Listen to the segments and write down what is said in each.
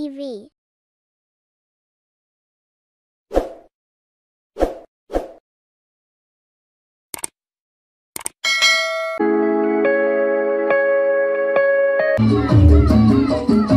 TV うん。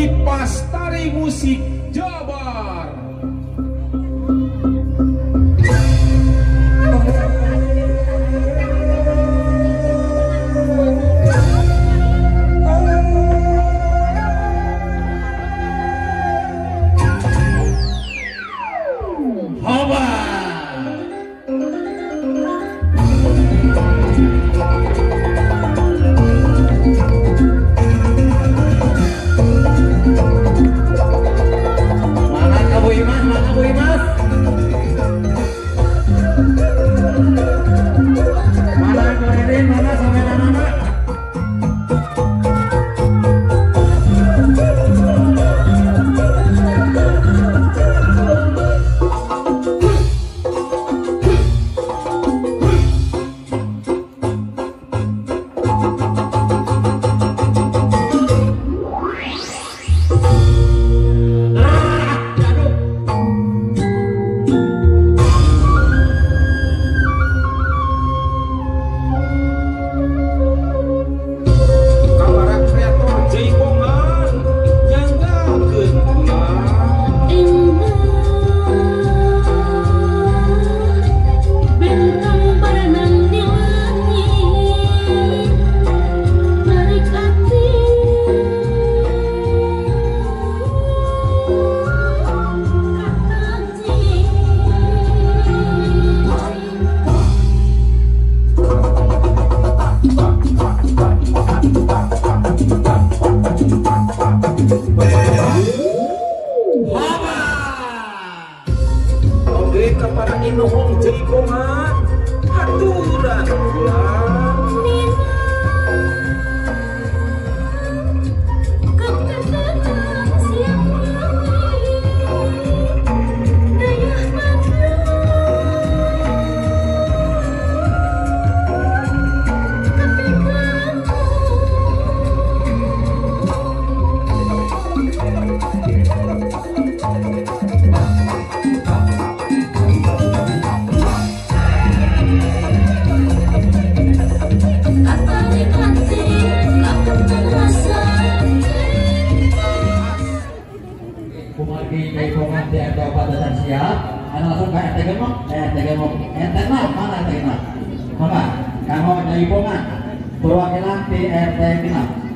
Di Pastari Musik Jabar. Berg hinab.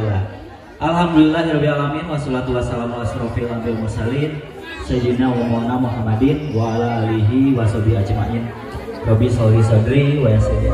Alhamdulillah. Alhamdulillah ya alamin wassalatu wassalamu asrofil anbiya'i mursalin sayyidina wa maulana Muhammadin wa ala alihi wa sahbihi ajmain. Rabbi sholli sadri wa yassir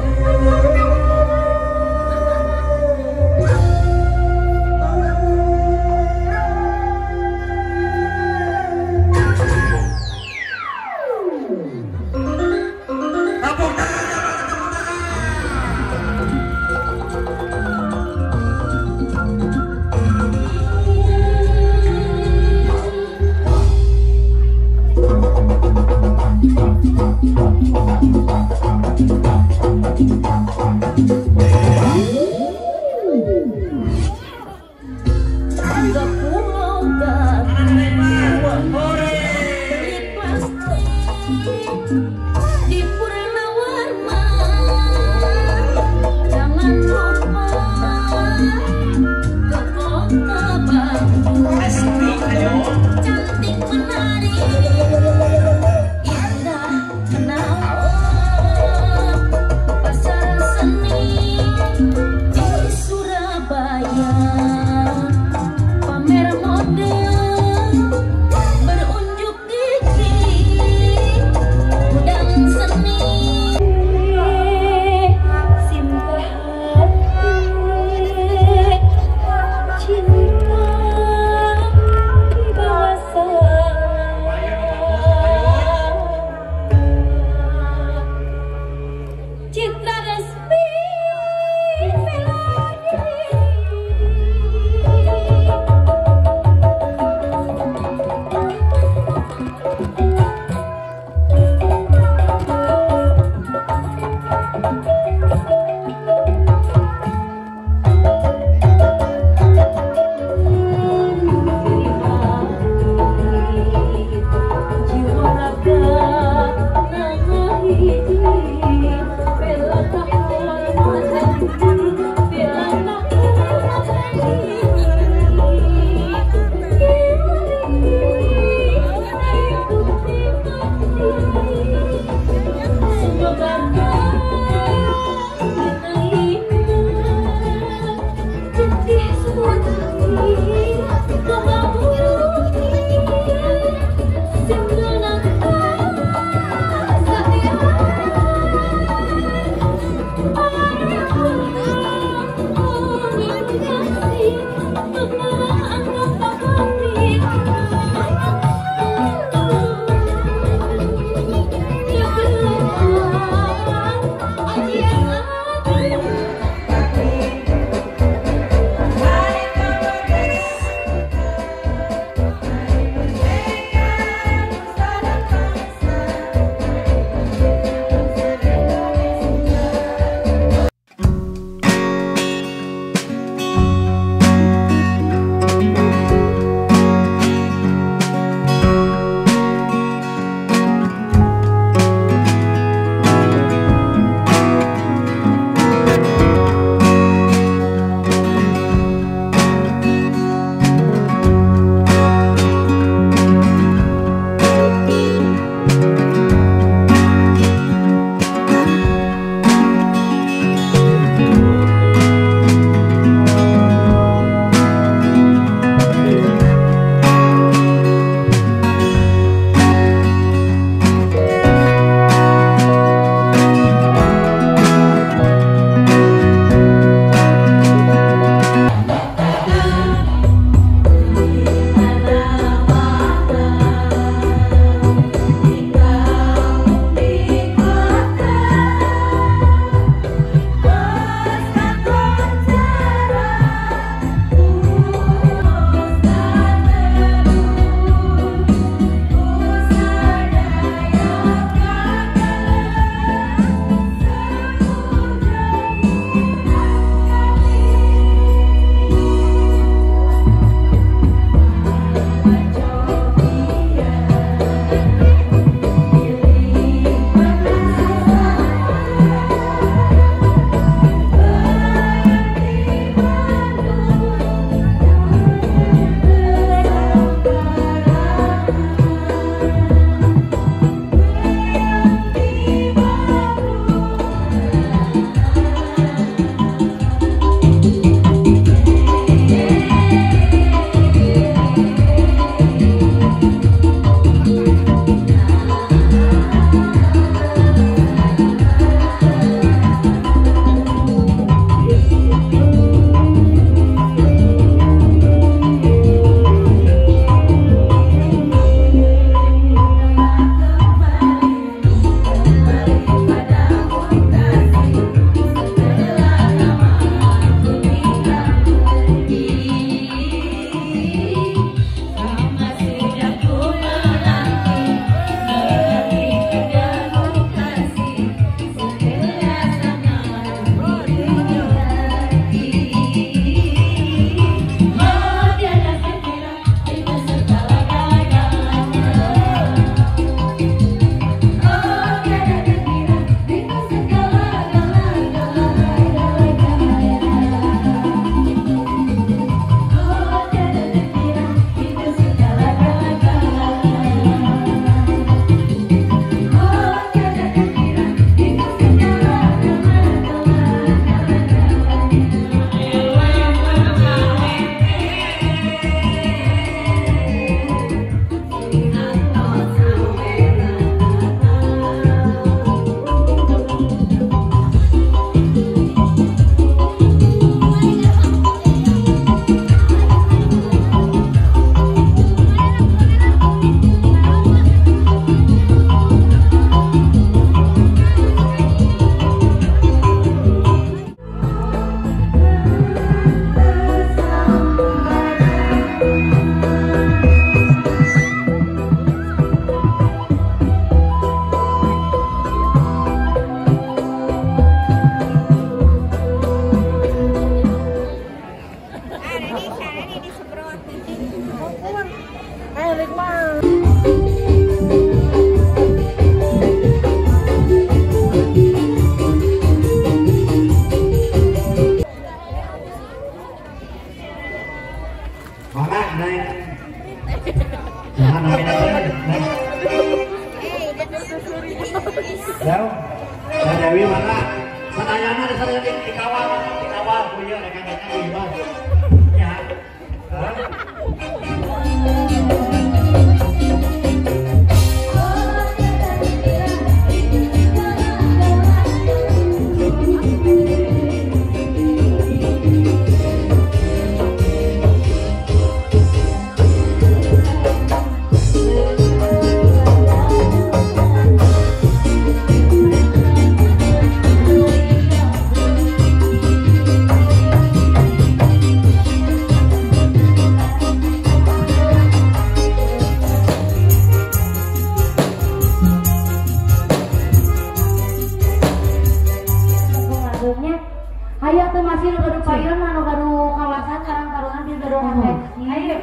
mohon ayo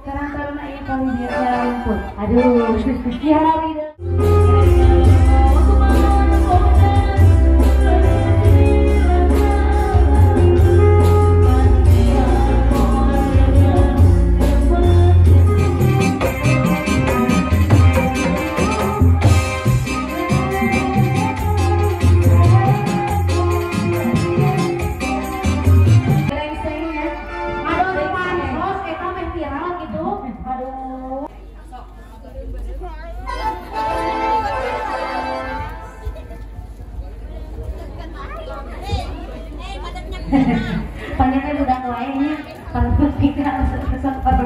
sekarang taruh naik kali biar saya rumput aduh panjangnya udah lainnya kalau kita sempat